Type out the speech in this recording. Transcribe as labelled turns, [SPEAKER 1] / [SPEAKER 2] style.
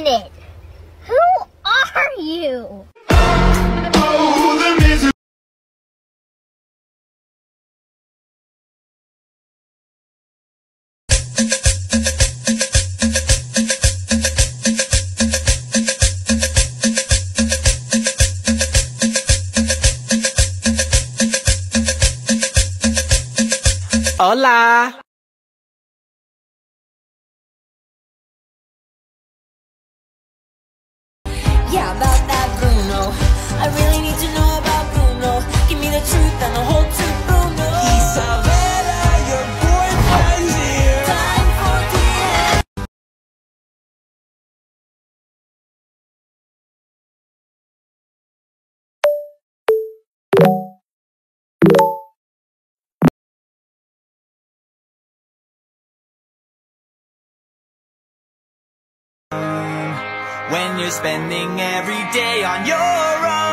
[SPEAKER 1] minute. Who are you?
[SPEAKER 2] Oh, Hola.
[SPEAKER 3] Yeah, about that Bruno. I really need to know about Bruno. Give me the truth and the whole truth,
[SPEAKER 4] When you're spending every day on your